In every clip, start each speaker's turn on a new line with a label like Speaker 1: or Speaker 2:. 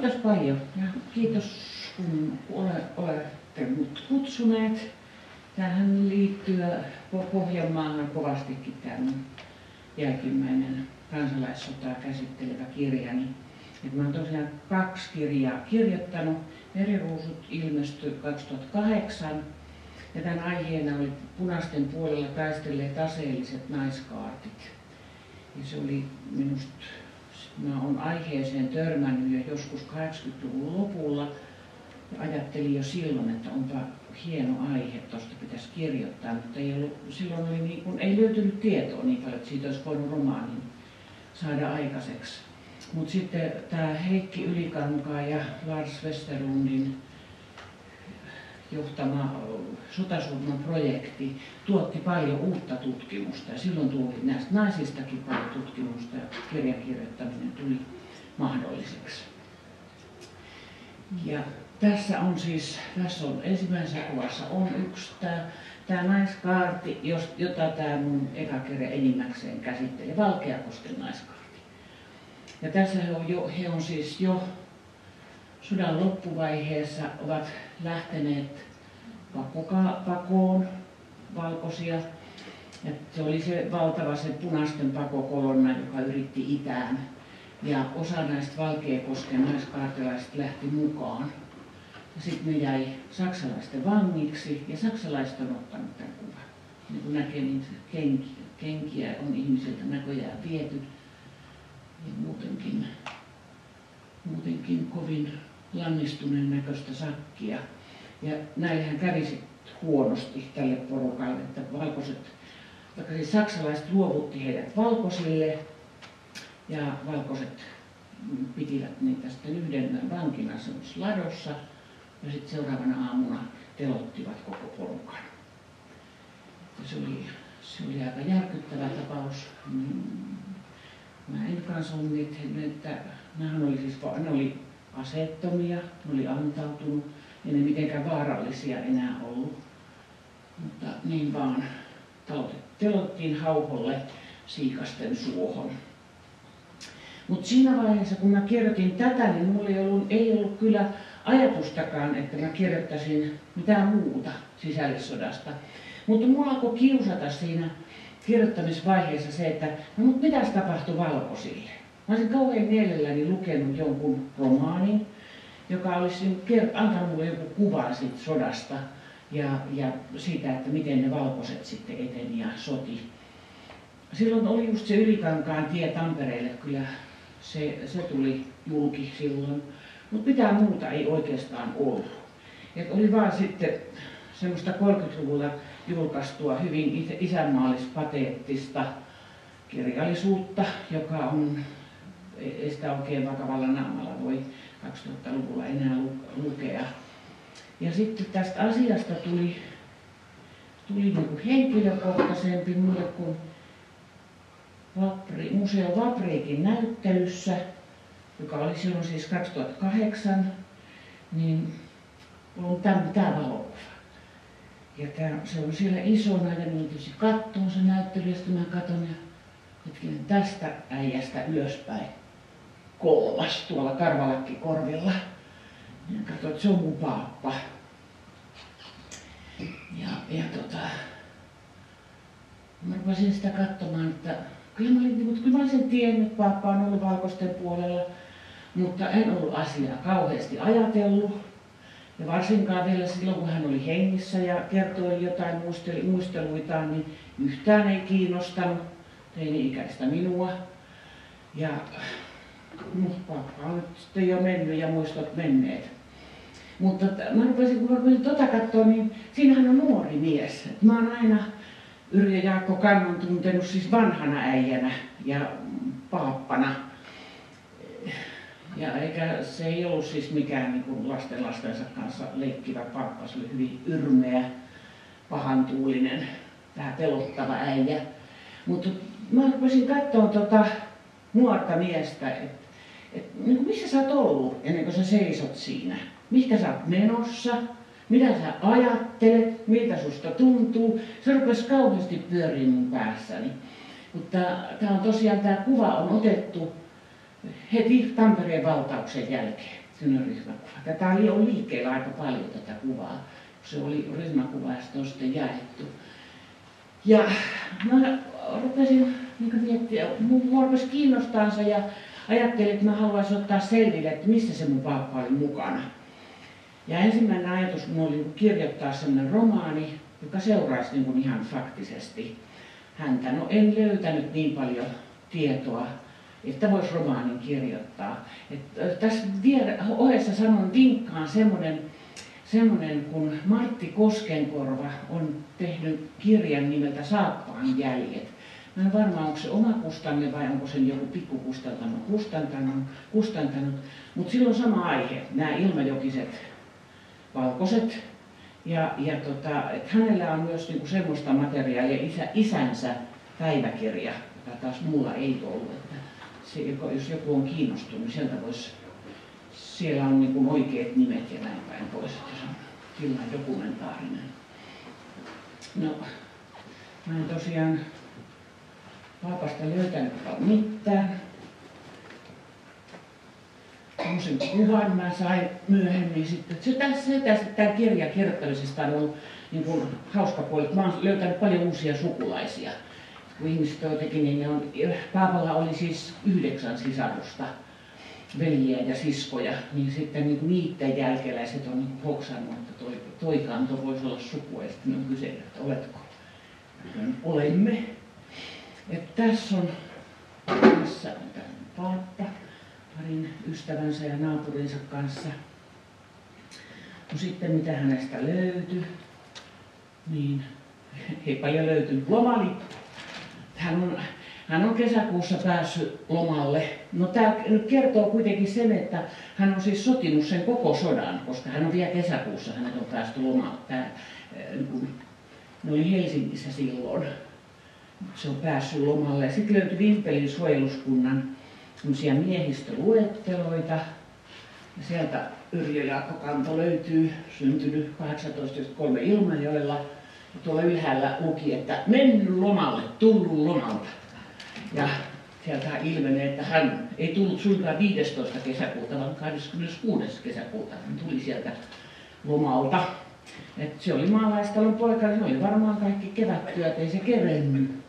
Speaker 1: kiitos paljon ja kiitos kun olette mut kutsuneet. Tähän liittyy Pohjanmaahan kovastikin tämä jälkimmäinen kansalaissotaa käsittelevä kirjani. Et mä oon tosiaan kaksi kirjaa kirjoittanut. Meriruusut ilmestyi 2008 ja tämän aiheena oli punaisten puolella taistelleet aseelliset naiskaartit. Ja se oli minusta, mä oon aiheeseen törmännyt jo joskus 80-luvun lopulla ja ajattelin jo silloin, että onpa hieno aihe, tuosta pitäisi kirjoittaa, mutta ei ollut, silloin oli niin kun, ei löytynyt tietoa niin paljon, että siitä olisi voinut romaanin saada aikaiseksi. Mutta sitten tämä Heikki Ylikankaan ja Lars Westerlundin johtama sotasurman projekti tuotti paljon uutta tutkimusta ja silloin tuli näistä naisistakin paljon tutkimusta ja kirjan kirjoittaminen tuli mahdolliseksi. Ja tässä on siis, tässä on ensimmäisessä kuvassa on yksi tämä, tämä naiskaarti, jota tämä mun eka kirja enimmäkseen käsitteli, Valkeakosken naiskaarti. Ja tässä he on, jo, he on siis jo sodan loppuvaiheessa ovat lähteneet pakoon valkoisia. Ja se oli se valtava se punaisten pakokolonna, joka yritti itään. Ja osa näistä Valkeakosken naiskaartilaisista lähti mukaan. Ja sitten ne jäi saksalaisten vangiksi ja saksalaiset on ottanut tämän kuvan. Niin kuin näkee, niin kenkiä, kenkiä on ihmisiltä näköjään viety. Ja muutenkin, muutenkin kovin lannistuneen näköistä sakkia. Ja näinhän kävisi huonosti tälle porukalle, että valkoiset, vaikka siis saksalaiset luovutti heidät valkoisille ja valkoiset pitivät niitä sitten yhden vankina ladossa ja sitten seuraavana aamuna telottivat koko porukan. Ja se oli, se oli aika järkyttävä tapaus. Mä en kanssa ollut niitä, että nämähän oli siis, ne oli aseettomia, ne oli antautunut, ei ne mitenkään vaarallisia enää ollut. Mutta niin vaan telottiin hauholle siikasten suohon. Mutta siinä vaiheessa, kun mä kirjoitin tätä, niin mulla ei ollut, ei ollut kyllä ajatustakaan, että mä kirjoittaisin mitään muuta sisällissodasta. Mutta mulla alkoi kiusata siinä kirjoittamisvaiheessa se, että no mutta mitäs tapahtui valkoisille? Mä olisin kauhean mielelläni lukenut jonkun romaanin, joka olisi antanut mulle joku kuvan siitä sodasta ja, ja siitä, että miten ne valkoiset sitten eteni ja soti. Silloin oli just se Ylikankaan tie Tampereelle, kyllä se, se tuli julki silloin, mutta mitään muuta ei oikeastaan ollut. Et oli vaan sitten semmoista 30-luvulla julkaistua hyvin isänmaallispateettista kirjallisuutta, joka on, ei sitä oikein vakavalla naamalla voi 2000-luvulla enää lukea. Ja sitten tästä asiasta tuli, tuli niin kuin henkilökohtaisempi kuin Vapri, Museo Vapriikin näyttelyssä, joka oli silloin siis 2008, niin on tämä, valokuva. Ja tämä, se on siellä isona ja minun tietysti kattoon se näyttely, ja sitten mä katson ja tästä äijästä ylöspäin kolmas tuolla karvalakkikorvilla. Ja katsoin, se on mun paappa. Ja, ja tota, mä rupesin sitä katsomaan, että kyllä mä, olin, mutta kyllä mä olisin tiennyt, että paappa on ollut valkoisten puolella, mutta en ollut asiaa kauheasti ajatellut. Ja varsinkaan vielä silloin, kun hän oli hengissä ja kertoi jotain muisteluitaan, niin yhtään ei kiinnostanut teini-ikäistä minua. Ja pappa on sitten jo mennyt ja muistot menneet. Mutta mä rupesin, kun rupesin tota katsoa, niin siinähän on nuori mies. Mä oon aina Yrjö Jaakko Kannon tuntenut siis vanhana äijänä ja paappana. Ja eikä se ei ollut siis mikään niin kuin lasten lastensa kanssa leikkivä paappa, se oli hyvin yrmeä, pahantuulinen, vähän pelottava äijä. Mutta mä rupesin katsoa tota nuorta miestä, että niin missä sä oot ollut ennen kuin sä seisot siinä. Mihinkä sä oot menossa, mitä sä ajattelet, miltä susta tuntuu. Se rupesi kauheasti pyöriin mun päässäni. Mutta tämä on tosiaan, tämä kuva on otettu heti Tampereen valtauksen jälkeen. On ryhmäkuva. Tätä oli on liikkeellä aika paljon tätä kuvaa. Se oli ryhmäkuva ja sitten on sitten jaettu. Ja mä rupesin niin miettiä, mua rupesi kiinnostaansa ja ajattelin, että mä haluaisin ottaa selville, että missä se mun pappa oli mukana. Ja ensimmäinen ajatus mulla oli kirjoittaa sellainen romaani, joka seuraisi niin kuin ihan faktisesti häntä. No en löytänyt niin paljon tietoa, että voisi romaanin kirjoittaa. Et tässä vielä ohessa sanon vinkkaan semmoinen, semmoinen, kun Martti Koskenkorva on tehnyt kirjan nimeltä Saappaan jäljet. Mä en varma, onko se oma kustanne vai onko sen joku pikkukustantanut kustantanut, kustantanut. mutta silloin sama aihe, nämä ilmajokiset valkoiset. Ja, ja tota, että hänellä on myös niinku semmoista materiaalia, isä, isänsä päiväkirja, joka taas mulla ei ollut. Että se, jos joku on kiinnostunut, niin sieltä voisi, siellä on niinku oikeat nimet ja näin päin pois, että se on kyllä dokumentaarinen. No, mä en tosiaan paapasta löytänytkään mitään semmoisen kuvan mä sain myöhemmin sitten. Se tässä, tässä tämä kirja kirjoittamisesta on ollut niin kuin hauska puoli. Mä oon löytänyt paljon uusia sukulaisia. Kun ihmiset jotenkin, niin ne on, Paavalla oli siis yhdeksän sisarusta, veljiä ja siskoja, niin sitten niin niiden jälkeläiset on niin hoksannut, että toi, toi kanto voisi olla sukua, ja sitten on kysynyt, että oletko? Olemme. Että tässä on, tässä on paappa parin ystävänsä ja naapurinsa kanssa. No sitten mitä hänestä löytyi, niin ei paljon löytynyt. Lomalippu. Hän on, hän on kesäkuussa päässyt lomalle. No tämä nyt kertoo kuitenkin sen, että hän on siis sotinut sen koko sodan, koska hän on vielä kesäkuussa, hänet on päästy lomalle. Tämä, niin ne oli Helsingissä silloin. Se on päässyt lomalle. Sitten löytyi Vimpelin suojeluskunnan miehistöluetteloita. Ja sieltä Yrjö Jaakko löytyy, syntynyt 18.3 Ilmajoella. Ja tuolla ylhäällä luki, että mennyt lomalle, tullut lomalta. Ja sieltä ilmenee, että hän ei tullut suinkaan 15. kesäkuuta, vaan 26. kesäkuuta. Hän tuli sieltä lomalta. Et se oli maalaistalon poika, se oli varmaan kaikki kevättyöt, ei se kerennyt.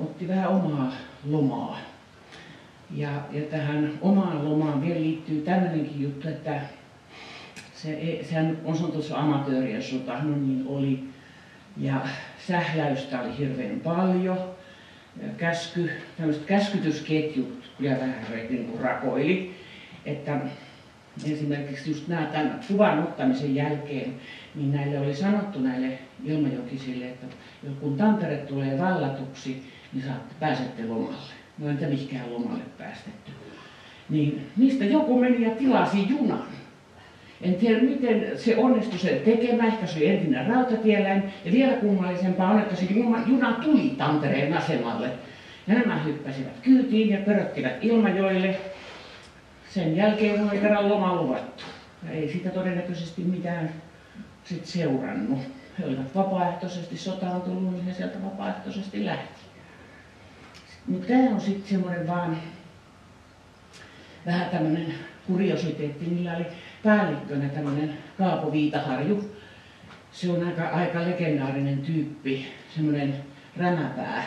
Speaker 1: Otti vähän omaa lomaa. Ja, ja tähän omaan lomaan vielä liittyy tämmöinenkin juttu, että se, sehän on se amatöörien sota, no niin oli. Ja sähläystä oli hirveän paljon. Käsky, tämmöiset käskytysketjut vähän niin kuin rakoili. Että esimerkiksi just nämä tämän kuvan ottamisen jälkeen, niin näille oli sanottu näille ilmajokisille, että kun Tampere tulee vallatuksi, niin saatte, pääsette lomalle no entä mihinkään lomalle päästetty. Niin niistä joku meni ja tilasi junan. En tiedä, miten se onnistui sen tekemään. Ehkä se oli entinen rautatieläin. Ja vielä kummallisempaa on, että se juna tuli Tampereen asemalle. Ja nämä hyppäsivät kyytiin ja pöröttivät Ilmajoille. Sen jälkeen oli kerran loma luvattu. Ja ei siitä todennäköisesti mitään sit seurannut. He olivat vapaaehtoisesti, sota on tullut, niin he sieltä vapaaehtoisesti lähti. Mutta tämä on sitten semmoinen vaan vähän tämmöinen kuriositeetti. Niillä oli päällikkönä tämmöinen Kaapo Viitaharju. Se on aika, aika legendaarinen tyyppi, semmoinen rämäpää.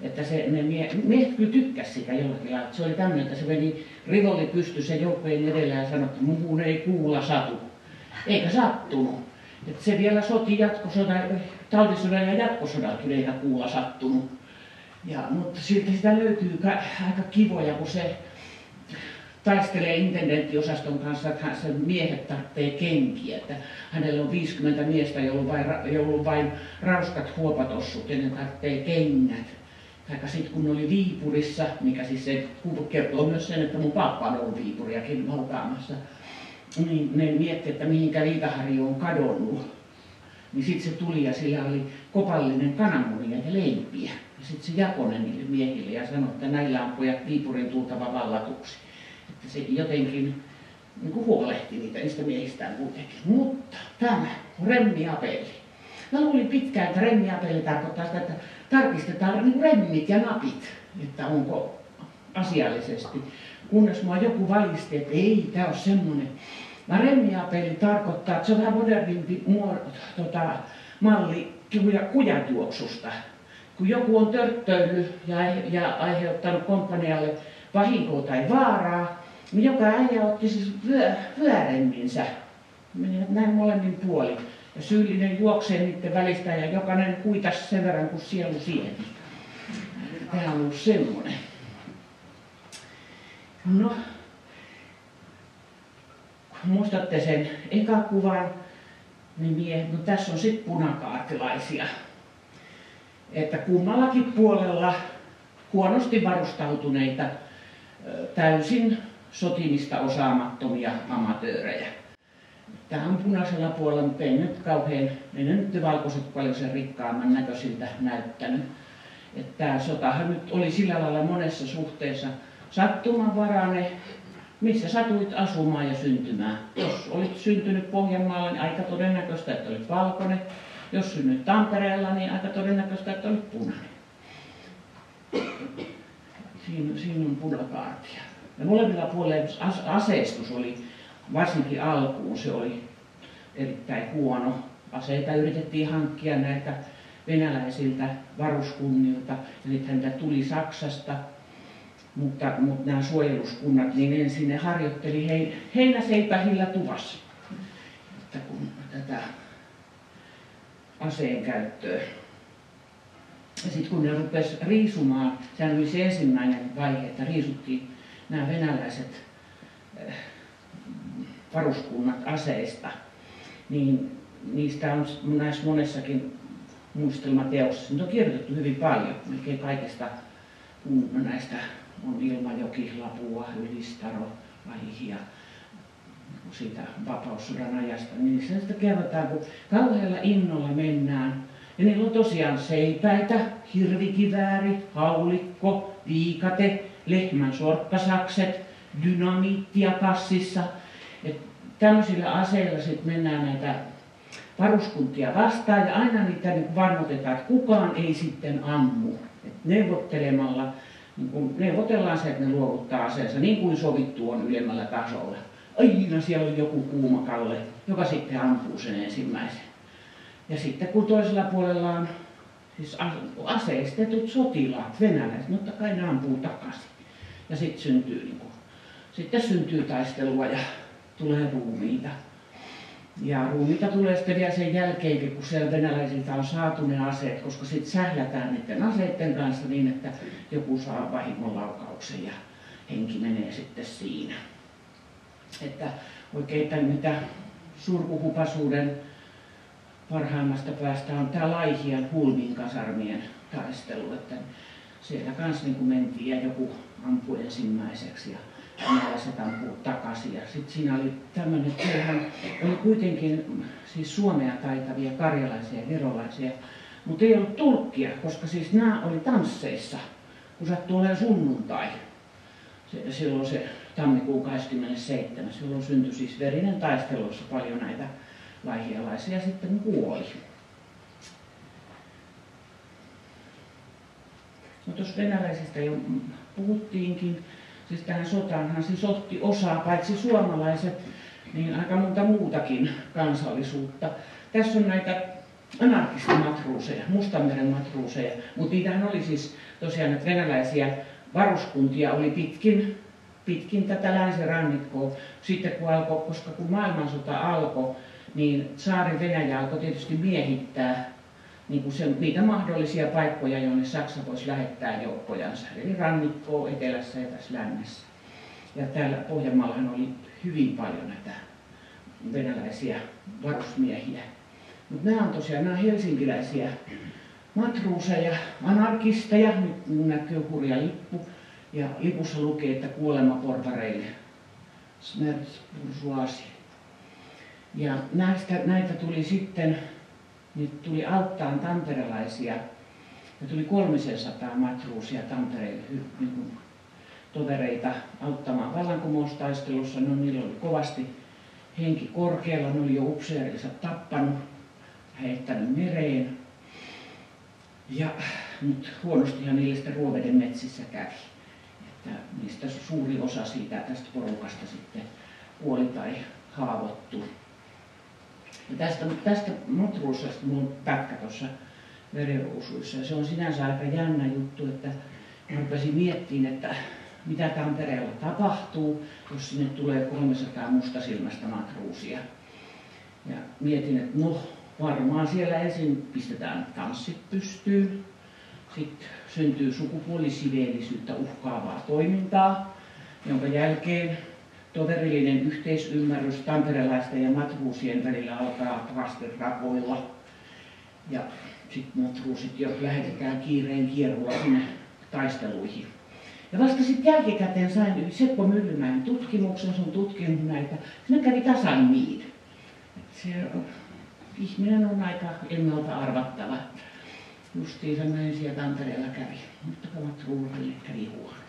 Speaker 1: Että se, ne mie, miehet kyllä tykkäs sitä jollakin lailla. Se oli tämmöinen, että se meni rivolli pystyssä joukkojen edellä ja sanoi, että muuhun ei kuulla satu. Eikä sattunut. Että se vielä soti jatkosodan, talvisodan ja jatkosodan kyllä kuulla sattunut. Ja, mutta silti sitä löytyy aika kivoja, kun se taistelee intendenttiosaston kanssa, että hän, sen miehet tarvitsee kenkiä. Että hänellä on 50 miestä, joilla on vain, vain rauskat huopatossut ja ne tarvitsee kengät. Tai sitten kun oli Viipurissa, mikä siis se kertoo myös sen, että mun pappa on ollut Viipuriakin valtaamassa, niin ne mietti, että mihinkä Viitaharju on kadonnut. Niin sitten se tuli ja sillä oli kopallinen kananmunia ja leipiä. Ja sitten se jakoi ne niille miehille ja sanoi, että näillä on pojat Viipurin tultava vallatuksi. Että se jotenkin niin kuin huolehti niitä, niistä miehistään kuitenkin. Mutta tämä remmiapeli. Mä luulin pitkään, että remmiapeli tarkoittaa sitä, että tarkistetaan niin remmit ja napit, että onko asiallisesti. kunnes mua joku valisti, että ei, tämä on semmoinen. Maremmiapeli tarkoittaa, että se on vähän modernimpi muoto, tota, malli kujatjuoksusta. Kun joku on törttöillyt ja, ja aiheuttanut komppanialle vahinkoa tai vaaraa, niin joka äijä otti siis vyö, vyöremminsä. Näin molemmin puolin. Ja syyllinen juoksee niiden välistä ja jokainen kuitas sen verran, kun sielu sieni. Tämä on ollut semmoinen. No, muistatte sen eka kuvan, niin mie, no tässä on sitten punakaartilaisia. Että kummallakin puolella huonosti varustautuneita, täysin sotimista osaamattomia amatöörejä. Tämä on punaisella puolella, mutta ei nyt kauhean, ei nyt valkoiset paljon sen rikkaamman näköisiltä näyttänyt. Että tämä sotahan nyt oli sillä lailla monessa suhteessa sattumanvarainen, missä satuit asumaan ja syntymään. Jos olit syntynyt Pohjanmaalla, niin aika todennäköistä, että olit valkoinen. Jos synnyt Tampereella, niin aika todennäköistä, että olit punainen. Siinä, siinä on punakaartia. Ja molemmilla puolilla aseistus oli, varsinkin alkuun se oli erittäin huono. Aseita yritettiin hankkia näitä venäläisiltä varuskunnilta, ja niitä tuli Saksasta, mutta, mutta nämä suojeluskunnat, niin ensin ne harjoitteli hein, heinäseipähillä tuvassa, että kun tätä aseen käyttöä. Ja sitten kun ne rupes riisumaan, sehän oli se ensimmäinen vaihe, että riisuttiin nämä venäläiset eh, varuskunnat aseista, niin niistä on näissä monessakin muistelmateoksissa, on kirjoitettu hyvin paljon, melkein kaikesta näistä on Ilmajoki, Lapua, Ylistaro, Vaihia, siitä vapaussodan ajasta, niin niissä sitä kerrotaan, kun kauhealla innolla mennään. Ja niillä on tosiaan seipäitä, hirvikivääri, haulikko, viikate, lehmän sorkkasakset, dynamiittia kassissa. Et tämmöisillä aseilla sitten mennään näitä varuskuntia vastaan ja aina niitä niin varmoitetaan, että kukaan ei sitten ammu. Et neuvottelemalla niin kun neuvotellaan se, että ne luovuttaa aseensa niin kuin sovittu on ylemmällä tasolla. Aina siellä on joku kuuma kalle, joka sitten ampuu sen ensimmäisen. Ja sitten kun toisella puolella on siis aseistetut sotilaat, venäläiset, mutta kai ne ampuu takaisin. Ja sitten syntyy, niin kuin, sitten syntyy taistelua ja tulee ruumiita. Ja ruumiita tulee sitten vielä sen jälkeenkin, kun siellä venäläisiltä on saatu ne aseet, koska sitten sählätään niiden aseiden kanssa niin, että joku saa vahingonlaukauksen ja henki menee sitten siinä. Että oikein mitä surkuhupasuuden parhaimmasta päästä on tämä Laihian Hulmin kasarmien taistelu, että siellä kanssa niin mentiin ja joku ampui ensimmäiseksi ja venäläiset ampuu takaisin. Ja sitten siinä oli tämmöinen, että heillähän oli kuitenkin siis suomea taitavia karjalaisia ja virolaisia, mutta ei ollut tulkkia, koska siis nämä oli tansseissa, kun sattui olemaan sunnuntai. Se, silloin se tammikuun 27. Silloin syntyi siis verinen taistelu, jossa paljon näitä laihialaisia sitten kuoli. No tuossa venäläisistä jo puhuttiinkin. Siis tähän sotaanhan siis otti osaa paitsi suomalaiset, niin aika monta muutakin kansallisuutta. Tässä on näitä anarkistimatruuseja, Mustanmeren matruuseja, mutta niitähän oli siis tosiaan, että venäläisiä varuskuntia oli pitkin, pitkin tätä länsirannikkoa. Sitten kun alkoi, koska kun maailmansota alkoi, niin saari Venäjä alkoi tietysti miehittää niin kuin se, niitä mahdollisia paikkoja, jonne Saksa voisi lähettää joukkojansa, eli rannikkoa etelässä ja tässä lännessä. Ja täällä Pohjanmaallahan oli hyvin paljon näitä venäläisiä varusmiehiä. Mutta nämä on tosiaan nämä helsinkiläisiä matruuseja, anarkisteja, nyt näkyy hurja lippu, ja lipussa lukee, että kuolema porvareille, smert bourgeoisie. Ja näistä, näitä tuli sitten niin tuli auttaan tamperelaisia ja tuli 300 matruusia Tampereelle niin tovereita auttamaan vallankumoustaistelussa. No, niillä oli kovasti henki korkealla, ne oli jo upseerinsa tappanut, heittänyt mereen. Ja, mutta huonostihan niille sitten Ruoveden metsissä kävi. Että niistä suuri osa siitä tästä porukasta sitten kuoli tai haavoittui. Tästä, tästä Motruusasta on pätkä tuossa verenruusuissa. Se on sinänsä aika jännä juttu, että mä rupesin miettimään, että mitä Tampereella tapahtuu, jos sinne tulee 300 mustasilmästä matruusia. Ja mietin, että no varmaan siellä ensin pistetään tanssit pystyyn, sitten syntyy sukupuolisiveellisyyttä uhkaavaa toimintaa, jonka jälkeen toverillinen yhteisymmärrys tamperelaisten ja matruusien välillä alkaa vasti rakoilla. Ja sitten matruusit jo lähetetään kiireen kierrolla sinne taisteluihin. Ja vasta sitten jälkikäteen sain Seppo Myllymäen tutkimuksen, se on tutkinut näitä. Siinä kävi tasan niin. Se, ihminen on aika ennalta arvattava. Justiinsa näin siellä Tampereella kävi, mutta Matruusille kävi huonosti.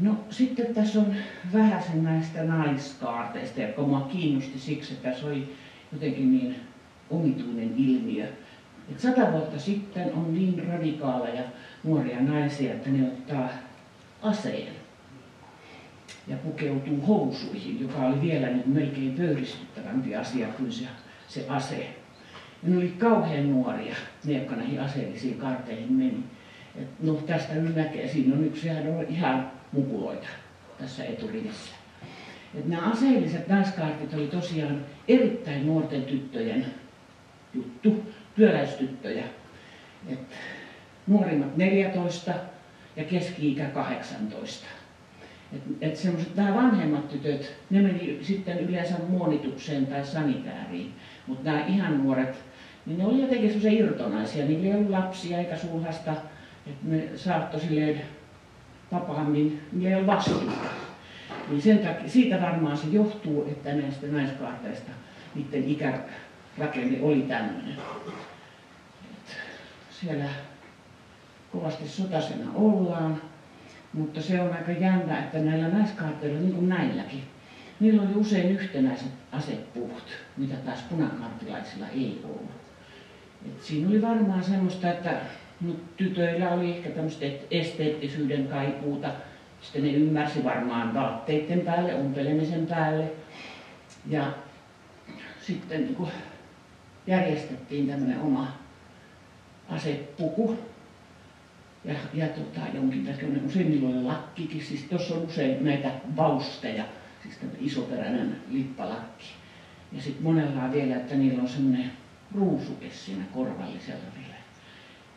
Speaker 1: No sitten tässä on vähän sen näistä naiskaarteista, jotka mua kiinnosti siksi, että se oli jotenkin niin omituinen ilmiö. Et sata vuotta sitten on niin radikaaleja nuoria naisia, että ne ottaa aseen ja pukeutuu housuihin, joka oli vielä niin melkein pöyristyttävämpi asia kuin se, se ase. Ja ne oli kauhean nuoria, ne jotka näihin aseellisiin karteihin meni. Et no tästä nyt näkee, siinä on yksi on ihan mukuloita tässä eturivissä. Et nämä aseelliset naiskaartit oli tosiaan erittäin nuorten tyttöjen juttu, työläistyttöjä. Et nuorimmat 14 ja keski-ikä 18. Et, et semmoiset nämä vanhemmat tytöt, ne meni sitten yleensä muonitukseen tai sanitääriin. Mutta nämä ihan nuoret, niin ne oli jotenkin irtonaisia. Niillä ei ollut lapsia eikä sulhasta. Että ne saattoi silleen vapaammin, ole vastuuta. Niin sen takia, siitä varmaan se johtuu, että näistä naiskaarteista niiden ikärakenne oli tämmöinen. Siellä kovasti sotasena ollaan, mutta se on aika jännä, että näillä naiskaarteilla, niin kuin näilläkin, niillä oli usein yhtenäiset asepuut, mitä taas punakartilaisilla ei ollut. Et siinä oli varmaan semmoista, että no, tytöillä oli ehkä tämmöistä esteettisyyden kaipuuta, sitten ne ymmärsi varmaan vaatteiden päälle, ompelemisen päälle. Ja sitten niin järjestettiin tämmöinen oma asepuku, ja, ja tota, jonkin näköinen, useimmilla oli lakkikin, siis tuossa on usein näitä vausteja, siis isoperäinen lippalakki. Ja sitten monella on vielä, että niillä on semmoinen ruusuke siinä korvallisella vielä,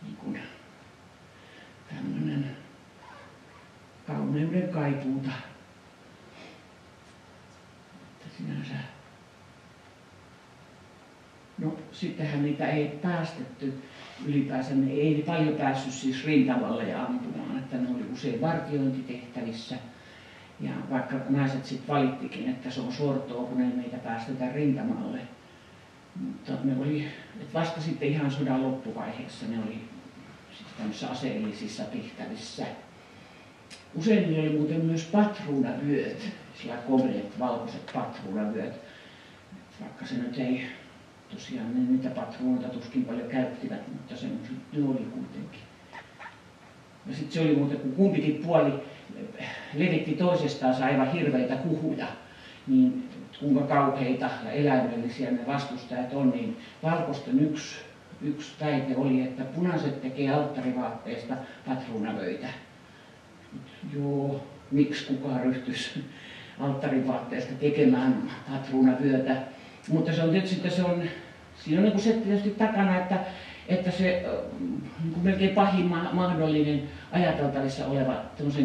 Speaker 1: niin kuin tämmöinen kauneuden kaipuuta. Että sinänsä No sittenhän niitä ei päästetty ylipäänsä, ne ei paljon päässyt siis rintavalle ja ampumaan, että ne oli usein vartiointitehtävissä. Ja vaikka naiset sitten valittikin, että se on sortoa, kun ei meitä päästetä rintamalle. Mutta ne oli, että vasta sitten ihan sodan loppuvaiheessa ne oli sitten tämmöisissä aseellisissa tehtävissä. Usein niillä oli muuten myös patruunavyöt, sillä komeet valkoiset patruunavyöt, vaikka se nyt ei tosiaan ne niitä patruunoita tuskin paljon käyttivät, mutta semmoiset ne oli kuitenkin. Ja sitten se oli muuten, kun kumpikin puoli levitti toisestaan aivan hirveitä huhuja, niin kuinka kauheita ja eläimellisiä ne vastustajat on, niin valkoisten yksi, yksi väite oli, että punaiset tekee alttarivaatteista patruunavöitä. Joo, miksi kukaan ryhtyisi alttarivaatteesta tekemään patruunavyötä. Mutta se on tietysti se on Siinä on niin se tietysti takana, että, että se niin melkein pahin mahdollinen ajateltavissa oleva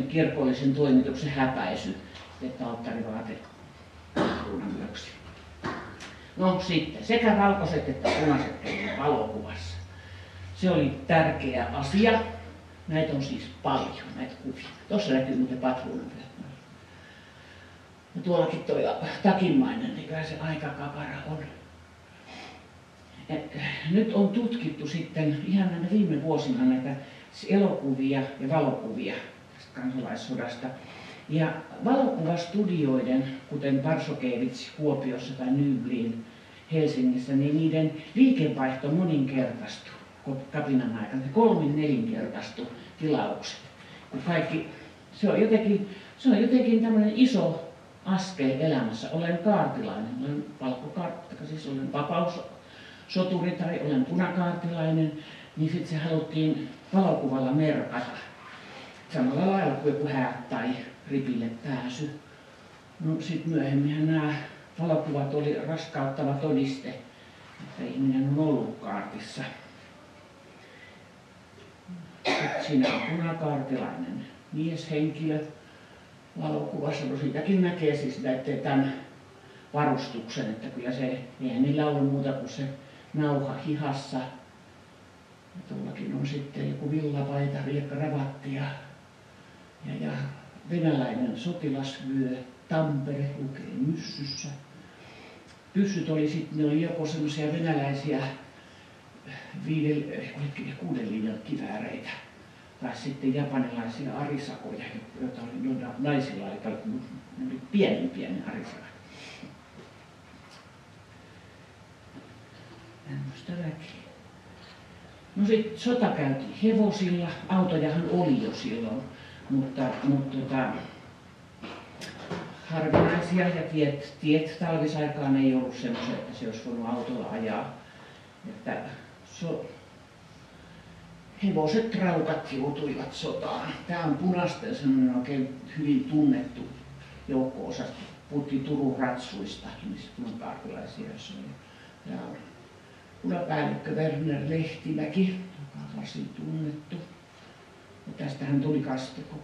Speaker 1: kirkollisen toimituksen häpäisy, että alttarivaate kruunanyöksi. No sitten, sekä valkoiset että punaiset valokuvassa. Se oli tärkeä asia. Näitä on siis paljon, näitä kuvia. Tuossa näkyy muuten patruunavyöt. Ja tuollakin tuo takinmainen, niin kyllä se aika kapara on nyt on tutkittu sitten ihan näitä viime vuosina näitä elokuvia ja valokuvia tästä kansalaissodasta. Ja valokuvastudioiden, kuten Varsokevits Kuopiossa tai Nyblin Helsingissä, niin niiden liikevaihto moninkertaistui kapinan aikana. Kolmin nelinkertaistui tilaukset. Kaikki se on jotenkin, se on jotenkin tämmöinen iso askel elämässä. Olen kaartilainen, olen palkkokaartti, siis olen vapaussoturi tai olen punakaartilainen, niin sitten se haluttiin valokuvalla merkata. Samalla lailla kuin joku hää tai ripille pääsy. No sitten myöhemmin nämä valokuvat oli raskauttava todiste, että ihminen on ollut kaartissa. Sitten siinä on punakaartilainen mieshenkilö valokuvassa. No siitäkin näkee siis näette tämän varustuksen, että kyllä se, eihän niillä ollut muuta kuin se nauha hihassa. Ja tuollakin on sitten joku villapaita, ravatti ja, ja, ja venäläinen sotilasvyö, Tampere lukee myssyssä. Pyssyt oli sitten, ne oli joko semmoisia venäläisiä viiden, kuuden linjan kivääreitä tai sitten japanilaisia arisakoja, joita oli noilla naisilla ne oli pieni pieni arisakat. Tämmöistä väkeä. No sitten sota käytiin hevosilla, autojahan oli jo silloin, mutta, mutta tota, harvinaisia ja tiet, tiet talvisaikaan ei ollut semmoisia, että se olisi voinut autolla ajaa. Että so, hevoset raukat joutuivat sotaan. Tämä on punaisten semmoinen oikein hyvin tunnettu joukko-osa. Puhuttiin Turun ratsuista, missä punakaartilaisia oli. On punapäällikkö Werner Lehtimäki, joka on varsin tunnettu. Ja tästähän tuli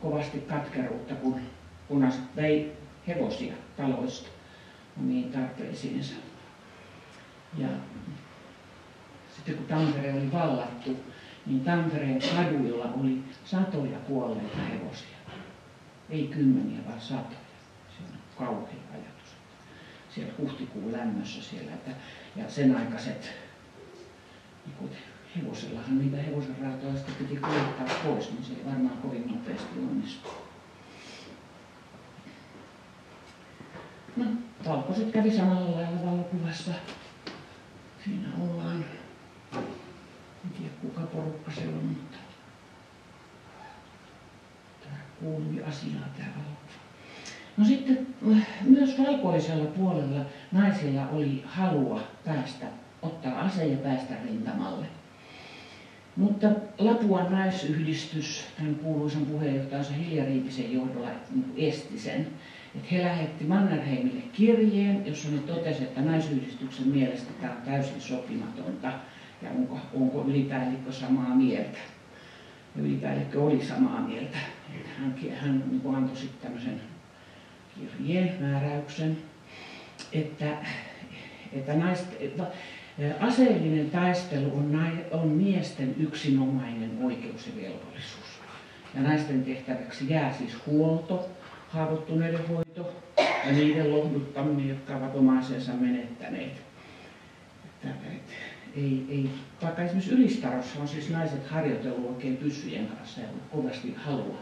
Speaker 1: kovasti katkeruutta, kun punaiset vei hevosia taloista omiin tarpeisiinsa. Ja sitten kun Tampere oli vallattu, niin Tampereen kaduilla oli satoja kuolleita hevosia. Ei kymmeniä, vaan satoja. Se on kauhea ajatus. Siellä huhtikuun lämmössä siellä. Että, ja sen aikaiset, niin hevosellahan niitä hevosen piti kuljettaa pois, niin se ei varmaan kovin nopeasti onnistu. No, valkoiset kävi samalla lailla valokuvassa. Siinä ollaan en tiedä kuka porukka se on, mutta tämä kuului asiaa tämä valokuva. No sitten äh, myös valkoisella puolella naisilla oli halua päästä, ottaa ase ja päästä rintamalle. Mutta Lapuan naisyhdistys, tämän kuuluisan puheenjohtajansa Hilja Riipisen johdolla niin esti sen. Että he lähetti Mannerheimille kirjeen, jossa ne totesi, että naisyhdistyksen mielestä tämä on täysin sopimatonta ja onko, onko ylipäällikkö samaa mieltä. Ja ylipäällikkö oli samaa mieltä. Hän, hän niin antoi sitten tämmöisen kirjeen määräyksen, että, että naist, aseellinen taistelu on, on miesten yksinomainen oikeus ja velvollisuus. Ja naisten tehtäväksi jää siis huolto, haavoittuneiden hoito ja niiden lohduttaminen, jotka ovat oma menettäneet. Että, että ei, ei, vaikka esimerkiksi Ylistarossa on siis naiset harjoitellut oikein pyssyjen kanssa ja kovasti halua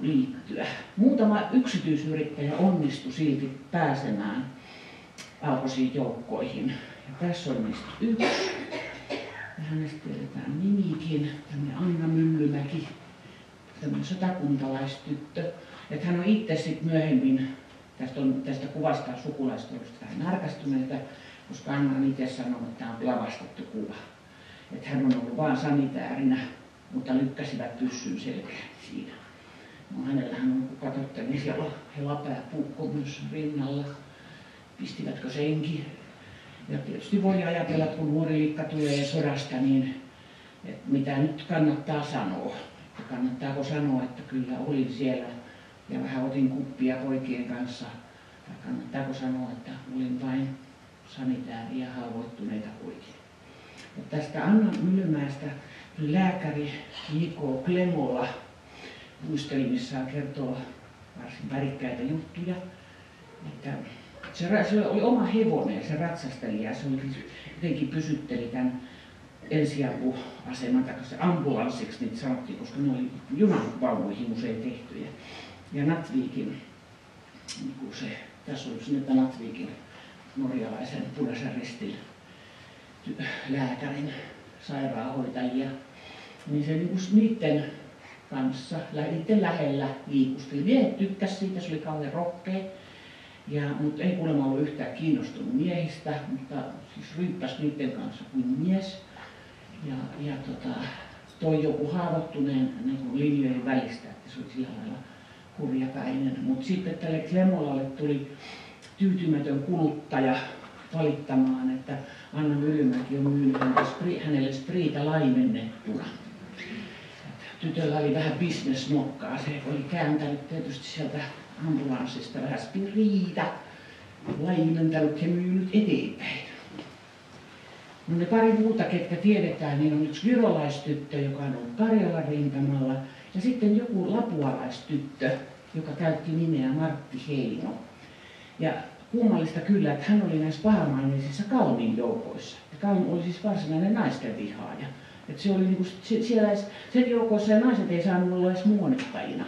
Speaker 1: liittyä. Muutama yksityisyrittäjä onnistui silti pääsemään valkoisiin joukkoihin. Ja tässä on niistä yksi. Ja hänestä tiedetään nimikin, tämmöinen Anna Myllymäki, tämmöinen satakuntalaistyttö. Että hän on itse sitten myöhemmin, tästä, on, tästä kuvasta sukulaista vähän närkästyneitä, koska Anna on itse sanonut, että tämä on lavastettu kuva. Että hän on ollut vain sanitäärinä, mutta lykkäsivät pyssyn selkeä siinä. No, hänellähän on, kun katsotte, niin siellä on helapääpuukko myös rinnalla. Pistivätkö senkin? Ja tietysti voi ajatella, että kun nuori liikka tulee sodasta, niin että mitä nyt kannattaa sanoa. Että kannattaako sanoa, että kyllä olin siellä ja vähän otin kuppia poikien kanssa. Tai kannattaako sanoa, että olin vain sanitääriä haavoittuneita poikia. Ja tästä Anna Myllymäestä lääkäri J.K. Klemola muistelmissaan kertoo varsin värikkäitä juttuja. Että se, se oli oma hevonen, se ratsasteli ja se oli, jotenkin pysytteli tämän ensiapuaseman, tai se ambulanssiksi niitä sanottiin, koska ne oli junavaunuihin usein tehtyjä. Ja Natviikin, niin kuin se, tässä oli sinne Natviikin norjalaisen punaisen ristin lääkärin sairaanhoitajia, niin se niin niiden kanssa, itse lähellä liikusteli. Miehet tykkäsivät siitä, se oli kauhean rohkea. Ja, mutta ei kuulemma ollut yhtään kiinnostunut miehistä, mutta siis ryyppäsi niiden kanssa kuin mies. Ja, ja tota, toi joku haavoittuneen niin linjojen välistä, että se oli sillä lailla hurjapäinen. Mutta sitten tälle Klemolalle tuli tyytymätön kuluttaja valittamaan, että Anna Mylymäki on myynyt hänelle spriitä laimennettuna. Tytöllä oli vähän bisnesmokkaa. Se oli kääntänyt tietysti sieltä ambulanssista vähän spriitä, laimentanut ja myynyt eteenpäin. No ne pari muuta, ketkä tiedetään, niin on yksi virolaistyttö, joka on ollut Karjalan rintamalla, ja sitten joku lapualaistyttö, joka käytti nimeä Martti Heino. Ja kummallista kyllä, että hän oli näissä pahamaineisissa Kalmin joukoissa. Ja Kalm oli siis varsinainen naisten vihaaja. Että se oli niinku, siellä sen joukossa ja naiset ei saanut olla edes muonittajina.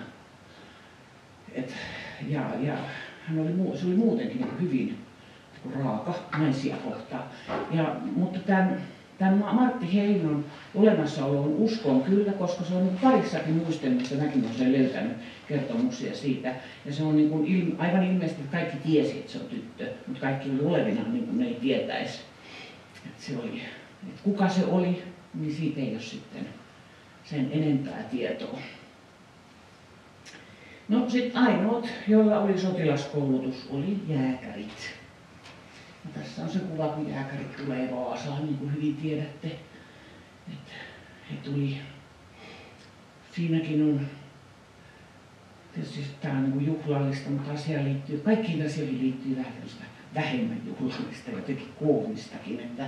Speaker 1: Et, ja, ja hän oli, se oli muutenkin niin hyvin raaka naisia kohtaan. Ja, mutta tämän, tämän Martti Heinon olemassaolo on uskon kyllä, koska se on niin parissakin muistelmissa mäkin olen sen löytänyt kertomuksia siitä. Ja se on niin kuin ilme, aivan ilmeisesti, että kaikki tiesi, että se on tyttö, mutta kaikki oli olevinaan niin kuin ne ei tietäisi. Että se oli, että kuka se oli, niin siitä ei ole sitten sen enempää tietoa. No sitten ainoat, joilla oli sotilaskoulutus, oli jääkärit. Ja tässä on se kuva, kun jääkärit tulee Vaasaan, niin kuin hyvin tiedätte. Että he tuli, siinäkin on tietysti tämä on niin juhlallista, mutta asia liittyy, kaikkiin asioihin liittyy vähän vähemmän juhlallista, jotenkin koomistakin, että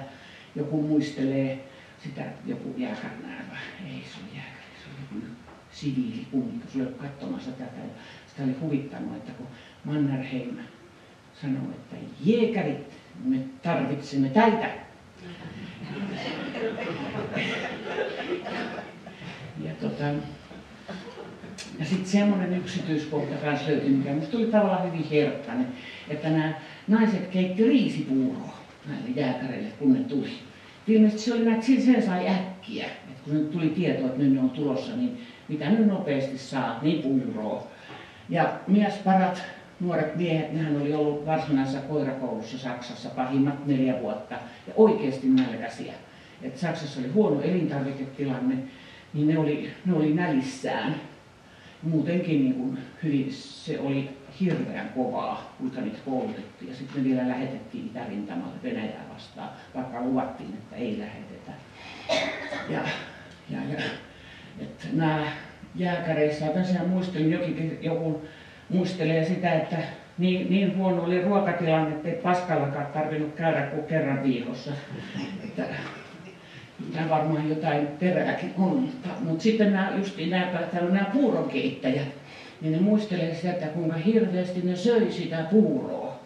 Speaker 1: joku muistelee sitä, joku jääkärnäävä, ei se ole jääkäri, se on joku siviili kumminkin, se oli katsomassa tätä ja sitä oli huvittanut, että kun Mannerheim sanoi, että jääkärit, me tarvitsemme täitä. Ja tota, ja sitten semmoinen yksityiskohta kanssa löytyi, mikä minusta oli tavallaan hyvin herkkäinen, että nämä naiset keitti riisipuuroa näille jääkäreille, kun ne tuli. Ilmeisesti se oli näin, että sen sai äkkiä, että kun tuli tieto, että nyt ne on tulossa, niin mitä nyt nopeasti saa, niin puuroa. Ja miesparat, nuoret miehet, nehän oli ollut varsinaisessa koirakoulussa Saksassa pahimmat neljä vuotta ja oikeasti nälkäisiä. Et Saksassa oli huono elintarviketilanne, niin ne oli, ne oli nälissään muutenkin niin kuin hyvin, se oli hirveän kovaa, kuinka niitä koulutettiin. Ja sitten vielä lähetettiin Itä-rintamalle Venäjää vastaan, vaikka luvattiin, että ei lähetetä. Ja, ja, ja että nämä jääkäreissä, tässä muistelin, jokin, joku muistelee sitä, että niin, niin huono oli ruokatilanne, että ei paskallakaan tarvinnut käydä kuin kerran viikossa. Että Tämä varmaan jotain perääkin on, mutta, mutta sitten nämä, just nämä, täällä on nämä puuronkeittäjät, niin ne muistelee sitä, että kuinka hirveästi ne söi sitä puuroa.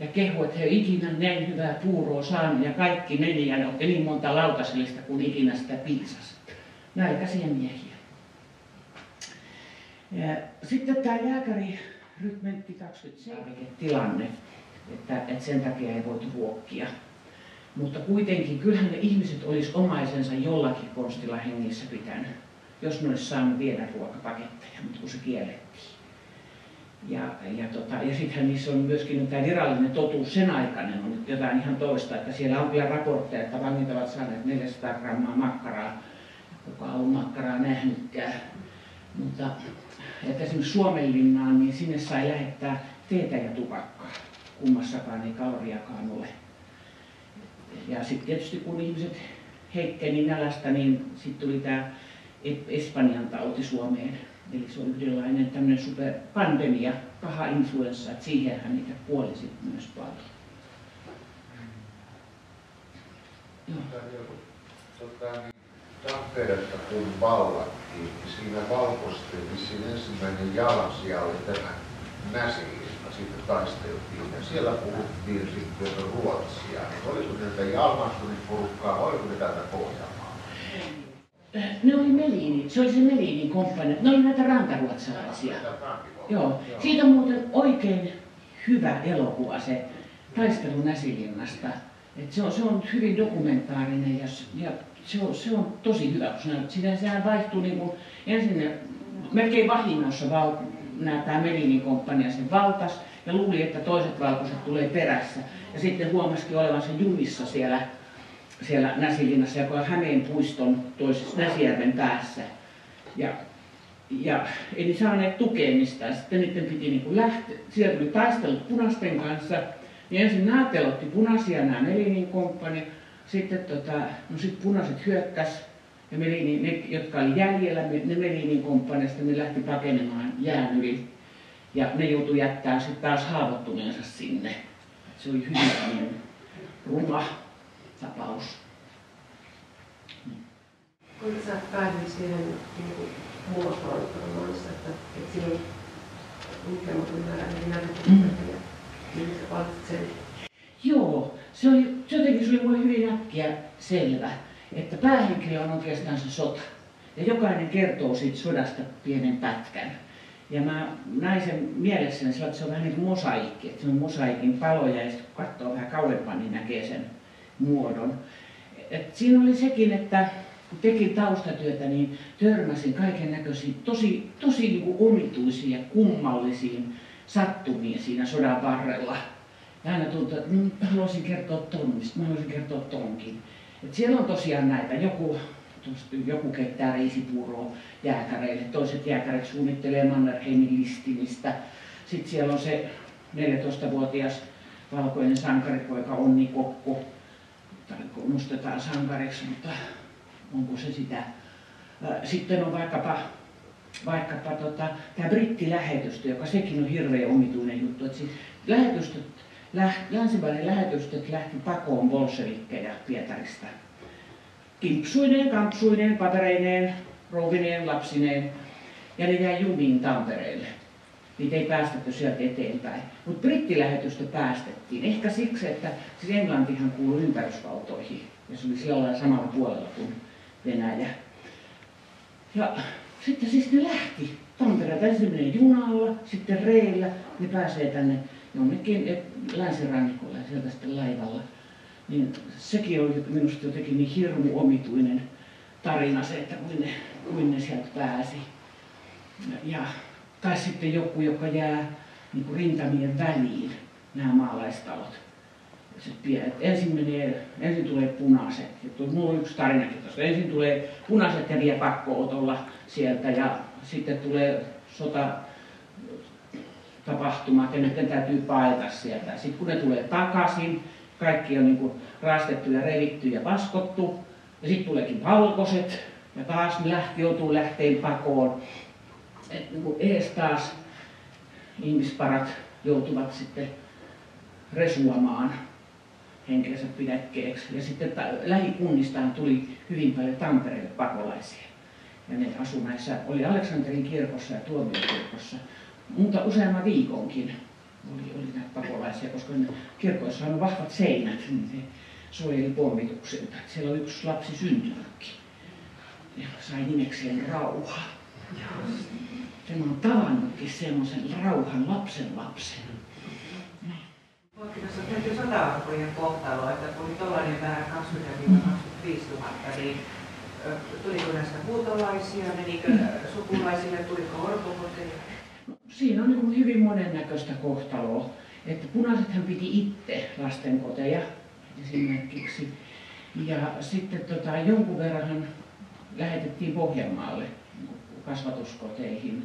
Speaker 1: Ja kehu, että he ikinä näin hyvää puuroa saanut ja kaikki meni ja ne otti niin monta lautasellista kuin ikinä sitä piisasi. Nälkäisiä miehiä. Ja sitten tämä jääkäri rykmentti 27 tilanne, että, että sen takia ei voitu ruokkia. Mutta kuitenkin, kyllähän ne ihmiset olisi omaisensa jollakin konstilla hengissä pitänyt, jos ne olisi saanut viedä ruokapaketteja, mutta kun se kiellettiin. Ja, ja, tota, ja sittenhän niissä on myöskin tämä virallinen totuus sen aikainen on jotain ihan toista, että siellä on vielä raportteja, että vangit ovat saaneet 400 grammaa makkaraa, kuka on makkaraa nähnytkään. Mutta että esimerkiksi Suomenlinnaan, niin sinne sai lähettää teetä ja tupakkaa. Kummassakaan ei kaloriakaan ole. Ja sitten tietysti kun ihmiset heikkeni nälästä, niin sitten tuli tämä Espanjan tauti Suomeen. Eli se on yhdenlainen tämmöinen superpandemia, paha influenssa, että siihenhän niitä kuoli sitten myös paljon.
Speaker 2: Tota, niin, Tampereelta kun vallattiin, niin siinä valkoisten vissiin ensimmäinen jalansia oli tämä Näsi siitä taisteltiin. Ja siellä puhuttiin sitten ruotsia. Niin oliko sieltä Jalmastunin porukkaa, oliko ne täältä Pohjanmaa?
Speaker 1: Ne oli Melini, se oli se Melinin komppani. Ne oli näitä rantaruotsalaisia. Joo. Siitä on muuten oikein hyvä elokuva se taistelu Näsilinnasta. Et se, on, se on hyvin dokumentaarinen ja, ja se, on, se on tosi hyvä, kun siinä, sehän vaihtuu niin kuin, ensin melkein vahingossa val, tämä Melinin komppania sen valtas ja luuli, että toiset valkoiset tulee perässä. Ja sitten huomasikin olevansa jumissa siellä, siellä Näsilinnassa, joka on Hämeen puiston toisessa Näsijärven päässä. Ja, ja ei saaneet tukemista. Sitten niiden piti niin lähteä. Sieltä tuli taistelut punaisten kanssa. Niin ensin nämä telotti punaisia, nämä Melinin komppania. Sitten tota, no sit punaiset hyökkäs ja Melinin, ne, jotka oli jäljellä, ne Melinin komppaniasta, ne lähti pakenemaan jään yli. Ja ne joutui jättämään sitten taas haavoittuneensa sinne. Se oli hyvin niin, ruma tapaus.
Speaker 3: Kuinka sä päädyit siihen niin muotoon romaanissa, että, että siinä on lukematon määrä eri näkökulmia ja niin sä valitsit sen?
Speaker 1: Joo, se oli, jotenkin se oli mulle hyvin äkkiä selvä, että päähenkilö on oikeastaan se sota. Ja jokainen kertoo siitä sodasta pienen pätkän. Ja mä näin sen mielessäni että se on vähän niin kuin mosaikki, että se on mosaikin paloja ja sitten kun katsoo vähän kauempaa, niin näkee sen muodon. Et siinä oli sekin, että kun tekin taustatyötä, niin törmäsin kaiken näköisiin tosi, tosi niin kuin omituisiin ja kummallisiin sattumiin siinä sodan varrella. Aina tuntuu, että mm, haluaisin kertoa ton, mä haluaisin kertoa tonkin. Et siellä on tosiaan näitä, joku, joku keittää riisipuuroa jääkäreille, toiset jääkärit suunnittelee Mannerheimin listimistä. Sitten siellä on se 14-vuotias valkoinen sankaripoika Onni Kokko, tai mustetaan sankariksi, mutta onko se sitä. Sitten on vaikkapa, vaikkapa tota, tämä brittilähetystö, joka sekin on hirveän omituinen juttu. Että siis länsimainen lähetystöt lähti pakoon bolshevikkeja Pietarista. Kimpsuineen, kampsuineen, papereineen, rouvineen, lapsineen. Ja ne jäi jumiin Tampereelle. Niitä ei päästetty sieltä eteenpäin. Mutta brittilähetystö päästettiin. Ehkä siksi, että siis Englantihan kuului ympärysvaltoihin. Ja se oli siellä samalla puolella kuin Venäjä. Ja sitten siis ne lähti Tampereelta ensimmäinen junalla, sitten reillä. Ne pääsee tänne länsirannikolle ja sieltä sitten laivalla. Niin sekin oli minusta jotenkin niin hirmu omituinen tarina se, että kuin ne, kuin ne sieltä pääsi. Ja, tai sitten joku, joka jää niin kuin rintamien väliin, nämä maalaistalot sitten ensin, menee, ensin tulee punaiset. Ja mulla on yksi tarinakin tuosta. Ensin tulee punaiset ja vie pakkootolla sieltä ja sitten tulee sota tapahtumat ja nyt täytyy paeta sieltä. Sitten kun ne tulee takaisin, kaikki on niin kuin raastettu ja revitty ja paskottu. Ja sitten tuleekin valkoiset ja taas lähti, joutuu lähteen pakoon. Et niin kuin ees taas ihmisparat joutuvat sitten resuamaan henkensä pidäkkeeksi. Ja sitten lähikunnistaan tuli hyvin paljon Tampereelle pakolaisia. Ja ne asuivat näissä, oli Aleksanterin kirkossa ja tuomiokirkossa, mutta useamman viikonkin oli, oli näitä pakolaisia, koska kirkoissa on vahvat seinät, niin se suojeli pommituksilta. Siellä oli yksi lapsi syntynytkin. Ja sai nimekseen rauha. Tämä on tavannutkin semmoisen rauhan lapsen lapsen.
Speaker 3: Poikkinassa täytyy sota-arkojen kohtalo, että kun niin vähän 20-25 000, niin tuliko näistä huutolaisia, menikö sukulaisille, tuliko orpokoteja?
Speaker 1: Siinä on niin hyvin monennäköistä kohtaloa. Että punaisethan piti itse lastenkoteja esimerkiksi. Ja sitten tota, jonkun verran lähetettiin Pohjanmaalle kasvatuskoteihin.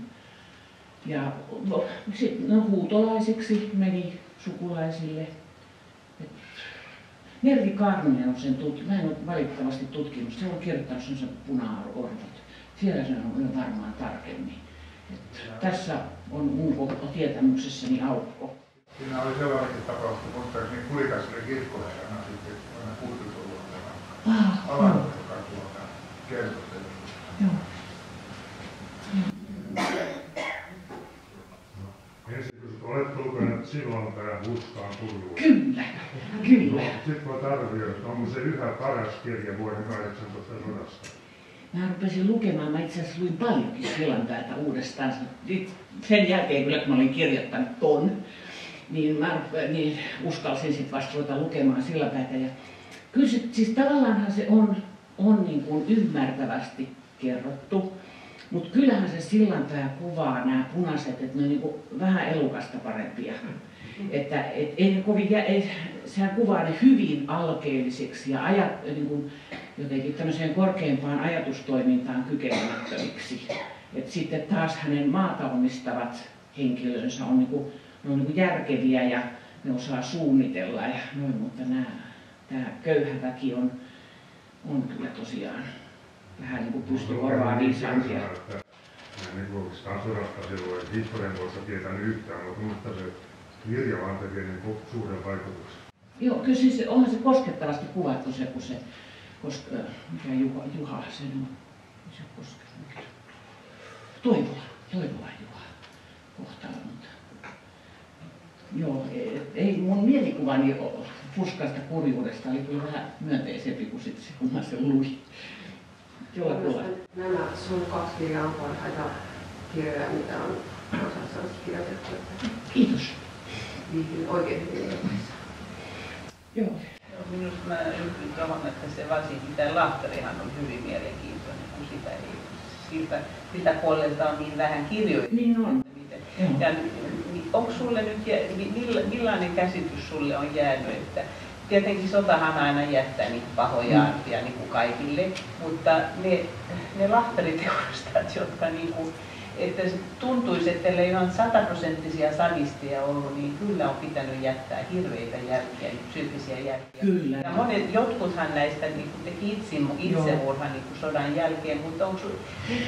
Speaker 1: Ja no, sit, no, huutolaisiksi meni sukulaisille. Mervi Karminen on sen tutkinut, mä en ole valitettavasti tutkinut, se on kirjoittanut sen puna-orvot. Siellä se on varmaan tarkemmin. Et tässä on mun koko tietämyksessäni aukko.
Speaker 4: Siinä oli sellainenkin tapaus, että muistaakseni Kurikasille kirkkoherrana sitten aina 60-luvulla
Speaker 1: ah,
Speaker 4: Alanko, joka tuota kertoi sen.
Speaker 1: Joo.
Speaker 4: Olet lukenut silloin tähän Huskaan Turjuun.
Speaker 1: Kyllä, kyllä.
Speaker 4: Sitten voit arvioida, että onko se yhä paras kirja vuoden 18 sodasta.
Speaker 1: Mä rupesin lukemaan, mä itse asiassa luin paljonkin silloin täältä uudestaan. Sen jälkeen kyllä, kun mä olin kirjoittanut ton, niin mä niin uskalsin sitten vasta ruveta lukemaan sillä päätä. Ja kyllä siis tavallaanhan se on, on niin kuin ymmärtävästi kerrottu. Mutta kyllähän se sillanpää kuvaa nämä punaiset, että ne on niinku vähän elukasta parempia. Että et, ei kovin, ei, sehän kuvaa ne hyvin alkeellisiksi ja ajat, niin kuin, jotenkin tämmöiseen korkeimpaan ajatustoimintaan kykenemättömiksi. Et sitten taas hänen maata omistavat henkilönsä on, niinku, ne on niinku järkeviä ja ne osaa suunnitella ja noin, mutta nämä, tämä köyhä väki on, on kyllä tosiaan vähän niin kuin pysty korvaa viisaampia.
Speaker 5: Niin kuin Stasurasta silloin, historian voisi tietää yhtään, mutta minusta se kirja vaan tekee niin suuren vaikutuksen.
Speaker 1: Joo, kyllä siis onhan se koskettavasti kuvattu se, kun se, koska, mikä Juha, Juha sen on, se koske, mikä? Toivola, Toivola Juha kohtalo, mutta joo, ei, ei mun mielikuvani fuskasta kurjuudesta oli kyllä vähän myönteisempi kuin sitten se, kun mä sen luin. Joo, kyllä.
Speaker 6: Nämä sun kaksi kirjaa on parhaita kirjoja, mitä on osassa kirjoitettu.
Speaker 1: Kiitos.
Speaker 6: Viihdyin oikein hyvin lukeessa.
Speaker 1: Joo.
Speaker 7: Minusta mä yhdyn tuohon, että se varsinkin tämä Lahtarihan on hyvin mielenkiintoinen, kun sitä ei, siltä, siltä puolelta on niin vähän kirjoitettu.
Speaker 1: Niin on.
Speaker 7: Ja niin onko sulle nyt, millainen käsitys sulle on jäänyt, että tietenkin sotahan aina jättää niitä pahoja
Speaker 1: Mm.
Speaker 7: arvia niin kuin kaikille, mutta ne, ne lahtariteurastajat, jotka niin kuin, että tuntuisi, että ellei ihan sataprosenttisia sadisteja ollut, niin kyllä on pitänyt jättää hirveitä jälkiä, psyykkisiä jälkiä.
Speaker 1: Kyllä.
Speaker 7: Ja monet, jotkuthan näistä niin kuin teki itse, itsemurhan niin kuin sodan jälkeen, mutta onko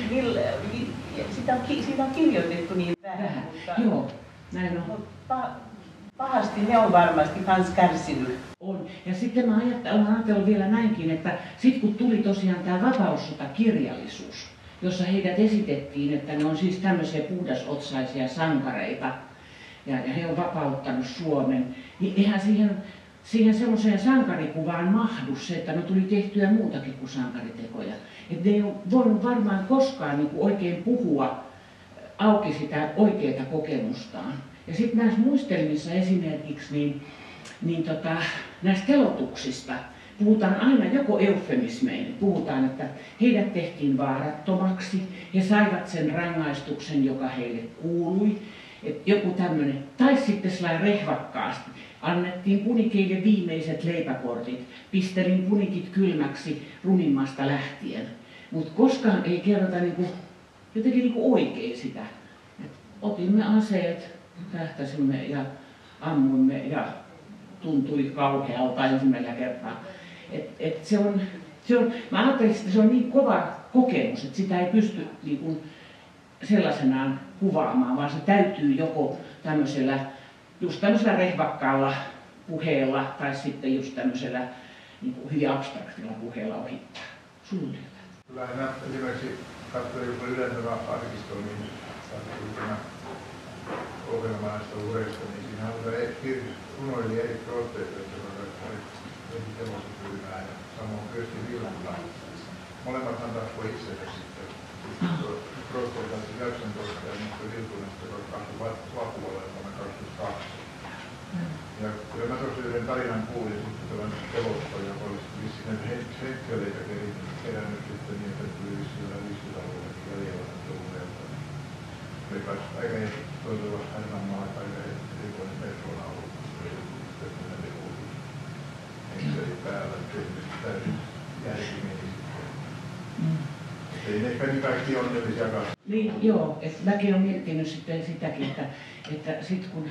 Speaker 7: millä, mi, sitä, on, siitä on kirjoitettu niin vähän,
Speaker 1: Vähän.
Speaker 7: mutta,
Speaker 1: Joo, näin on.
Speaker 7: mutta pa, pahasti ne on varmasti kans kärsinyt.
Speaker 1: On. Ja sitten mä ajattel- olen ajatellut vielä näinkin, että sitten kun tuli tosiaan tämä vapaussota-kirjallisuus, jossa heidät esitettiin, että ne on siis tämmöisiä puhdasotsaisia sankareita, ja, ja he on vapauttanut Suomen, niin eihän siihen, siihen semmoiseen sankarikuvaan mahdu se, että ne tuli tehtyä muutakin kuin sankaritekoja. Että ne ei ole voinut varmaan koskaan niin oikein puhua auki sitä oikeaa kokemustaan. Ja sitten näissä muistelmissa esimerkiksi, niin, niin tota, näistä telotuksista puhutaan aina joko eufemismein, puhutaan, että heidät tehtiin vaarattomaksi, he saivat sen rangaistuksen, joka heille kuului, et joku tämmöinen, tai sitten sellainen rehvakkaasti, annettiin punikeille viimeiset leipäkortit, pistelin punikit kylmäksi runimmasta lähtien, mutta koskaan ei kerrota niinku, jotenkin niinku oikein sitä. Et otimme aseet, tähtäsimme ja ammuimme ja tuntui kauhealta ensimmäisellä kertaa. Et, et se on, se on, mä ajattelin, että se on niin kova kokemus, että sitä ei pysty niin kuin sellaisenaan kuvaamaan, vaan se täytyy joko tämmöisellä, just tämmöisellä rehvakkaalla puheella tai sitten just tämmöisellä niin kuin hyvin abstraktilla puheella ohittaa.
Speaker 4: Kyllä aina esimerkiksi katsoin joku ylentävä arkisto, niin tämä ohjelmaista uudesta, niin siinä on se kirjoitus, runoili eri tuotteita, ensin hevosenpylvää ja samoin Kyösti Vilkula. Molemmathan tappoi itsensä sitten. Prootteet taisi 19 ja Mikko Vilkunen sitten Lapualle vuonna 22. Ja kyllä mä tuossa yhden tarinan kuulin sitten tämän telosta, joka oli vissiin näitä hen- henkkeleitä kerin- kerännyt sitten niin, että tuli vissiin jotain 50-luvulla jäljellä. Oli kai aika toisella Härnänmaa tai aika erikoinen persoona ollut. Sitten näitä kuultiin henkkeli päällä, että ilmeisesti täysin järki meni sitten.
Speaker 1: Mm.
Speaker 4: Ei ne ehkä niin
Speaker 1: joo, että mäkin olen miettinyt sitten sitäkin, että, että sitten kun,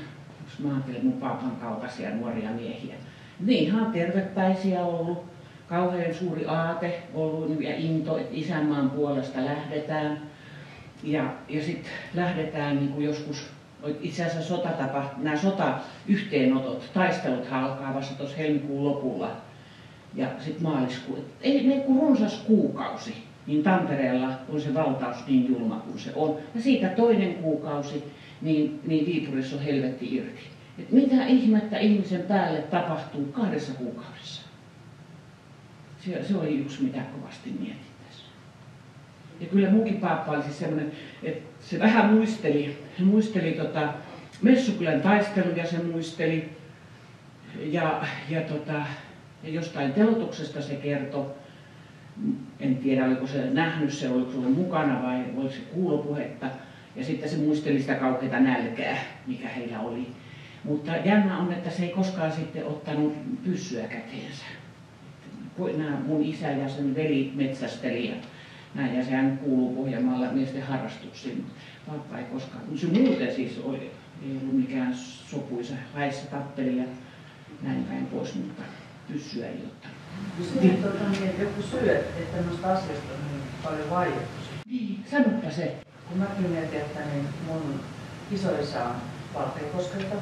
Speaker 1: mä ajattelen mun papan kaltaisia nuoria miehiä, niin ihan tervepäisiä ollut, kauhean suuri aate ollut ja into, että isänmaan puolesta lähdetään. Ja, ja sitten lähdetään niin kuin joskus, itse asiassa sota tapahtui, nämä sotayhteenotot, taistelut alkaa vasta tuossa helmikuun lopulla ja sitten maaliskuu. Ei ne kuin runsas kuukausi, niin Tampereella on se valtaus niin julma kuin se on. Ja siitä toinen kuukausi, niin, niin Viipurissa on helvetti irti. Et mitä ihmettä ihmisen päälle tapahtuu kahdessa kuukaudessa? Se, se oli yksi, mitä kovasti mietin tässä. Ja kyllä munkin paappa oli siis semmoinen, että se vähän muisteli, se muisteli tota Messukylän taisteluja, se muisteli. Ja, ja, tota, ja jostain telotuksesta se kertoi. En tiedä, oliko se nähnyt se, oliko se ollut mukana vai oliko se kuulopuhetta. Ja sitten se muisteli sitä kauheita nälkää, mikä heillä oli. Mutta jännä on, että se ei koskaan sitten ottanut pyssyä käteensä. Nämä mun isä ja sen veli metsästeli ja näin, ja sehän kuuluu Pohjanmaalla miesten harrastuksiin. Pappa ei koskaan, se muuten siis oli, ei ollut mikään sopuisa, häissä tappeli ja näin päin pois, mutta pyssyä ei ottanut.
Speaker 3: Niin, tuota, niin, että joku syy, että noista asioista on niin paljon vaiettu.
Speaker 1: Niin, sanoppa se.
Speaker 3: Kun mäkin mietin, että niin mun isoisä on Valkeakoskelta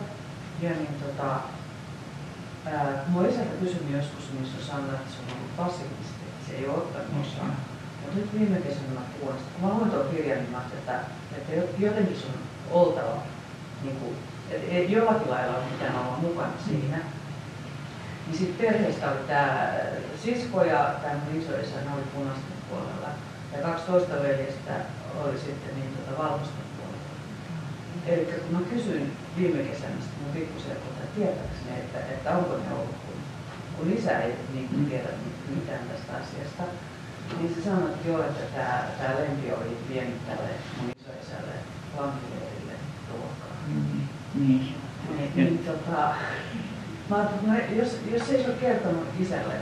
Speaker 3: ja niin tota, ää, mun isältä kysyin joskus, missä on sanonut, että se on ollut pasifisti, että se ei ole ottanut osaa. Mutta nyt viime kesänä mä kuulin, kun mä luin tuon kirjan, niin mä että, että jotenkin sun on oltava, niin kuin, että jollakin lailla on pitää olla mukana siinä. Niin sitten perheestä oli tämä sisko ja tämä mun isoisä, ne oli punaisten puolella. Ja 12 veljestä oli sitten niin tuota valkoisten puolella. Eli kun mä kysyin viime kesänä mun pikkuselkolta, ne, että, että onko ne ollut, kun, kun isä ei niin kuin tiedä mitään tästä asiasta, niin se sanoi, että joo, että tämä, tämä lempi oli vienyt tälle mun isoisälle vankileirille ruokaa.
Speaker 1: Mm, niin.
Speaker 3: Niin, niin tota, mä no, jos, jos ei se ole kertonut isälle,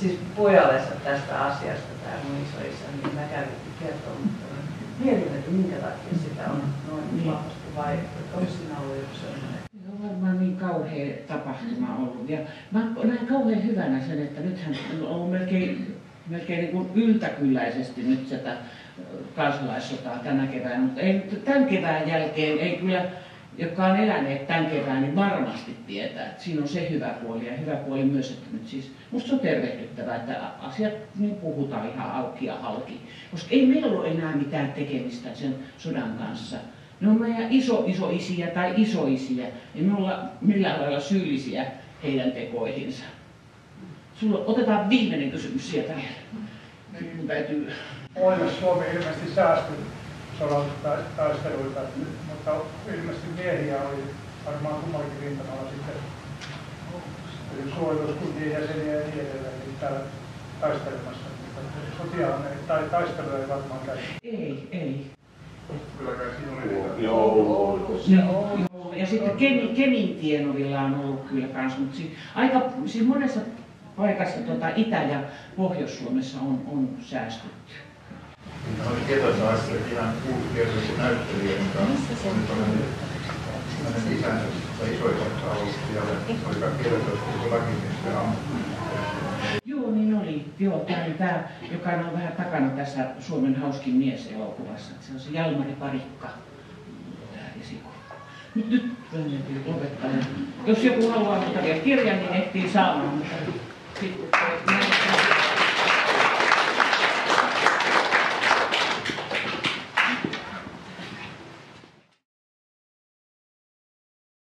Speaker 3: siis pojallensa tästä asiasta, tämä mun isoisä, niin mä kävin kertomaan, mutta mietin, että minkä takia sitä on noin
Speaker 1: Niin.
Speaker 3: vahvasti vai onko siinä ollut joku sellainen.
Speaker 1: Se on varmaan niin kauhea tapahtuma ollut. Ja mä näen kauhean hyvänä sen, että nythän on ollut melkein, melkein niin kuin yltäkylläisesti nyt sitä kansalaissotaa tänä keväänä. Mutta ei, tämän kevään jälkeen ei kyllä, jotka on eläneet tämän kevään, niin varmasti tietää, että siinä on se hyvä puoli. Ja hyvä puoli myös, että nyt siis, musta on tervehdyttävää, että asiat niin puhutaan ihan auki ja halki. Koska ei meillä ole enää mitään tekemistä sen sodan kanssa. Ne on meidän iso isoisiä tai isoisiä. Ei me olla millään lailla syyllisiä heidän tekoihinsa. Sulla otetaan viimeinen kysymys sieltä mun täytyy...
Speaker 8: Onneksi Suomi ilmeisesti säästyi sodalta tai taisteluilta, mutta ilmeisesti miehiä oli varmaan kummallakin rintamalla sitten eli suojeluskuntien jäseniä ja niin edelleen niin täällä taistelemassa. Mutta sotiaan ei, tai taistelua ei varmaan käy.
Speaker 1: Ei, ei.
Speaker 4: Kyllä kai siinä oli niitä.
Speaker 1: Joo, joo. Ja sitten Kemi, Kemin tienovilla on ollut kyllä kans, mutta siis, aika, siis monessa paikassa tuota Itä- ja Pohjois-Suomessa on, on säästytty.
Speaker 4: Oli ihan nyt on hänen isänsä tai isoisänsä ollut siellä. Se oli kaikki tietoisa, kun se lakimies ja ammatti.
Speaker 1: Joo, niin oli. Joo, tämä oli tämä, joka on vähän takana tässä Suomen hauskin mies elokuvassa. Se on se Jalmari Parikka, tämä esikuva. Nyt, nyt lopettaa. Jos joku haluaa ottaa vielä kirjan, niin ehtii saamaan. Mutta sitten,